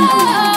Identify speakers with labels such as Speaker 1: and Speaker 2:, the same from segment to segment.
Speaker 1: love.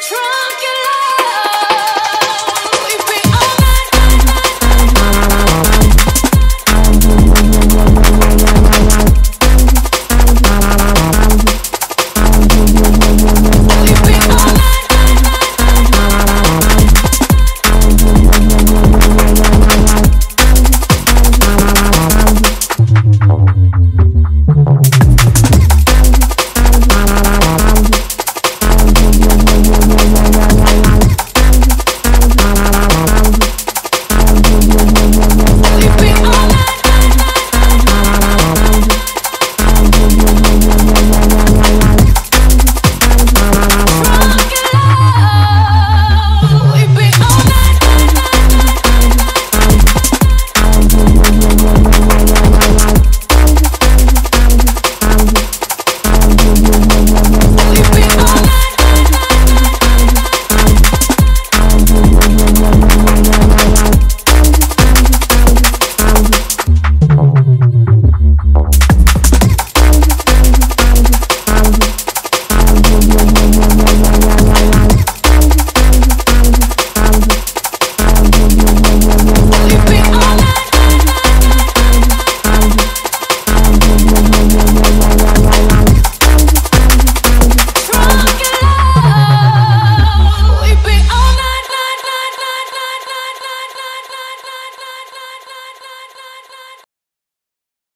Speaker 1: try